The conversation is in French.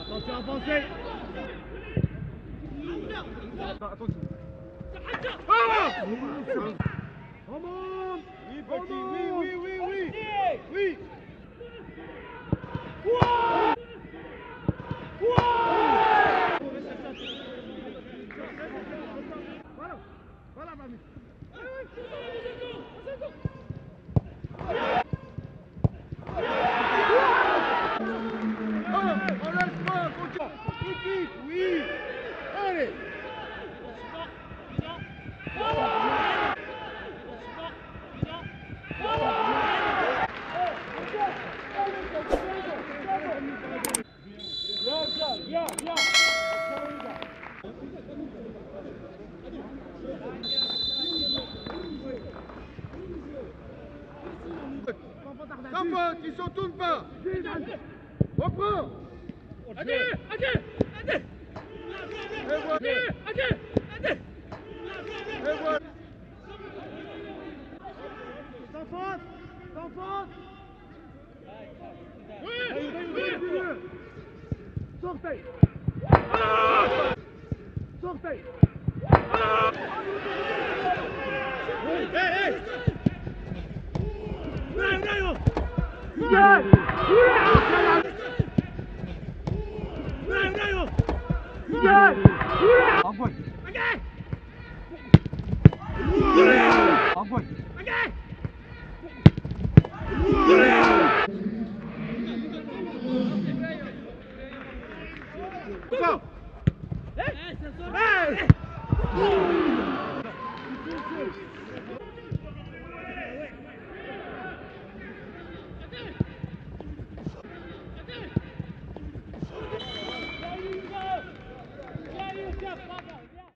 Attention, avancez. Attention Oui, petit, oui, oui, oui, oui. Oui. Voilà, voilà, mamie suite, oui. Allez. Viens, viens, viens. Capote, ils s'en tournent pas. Reprends. Allez, allez, allez, Go! Hey! Hey!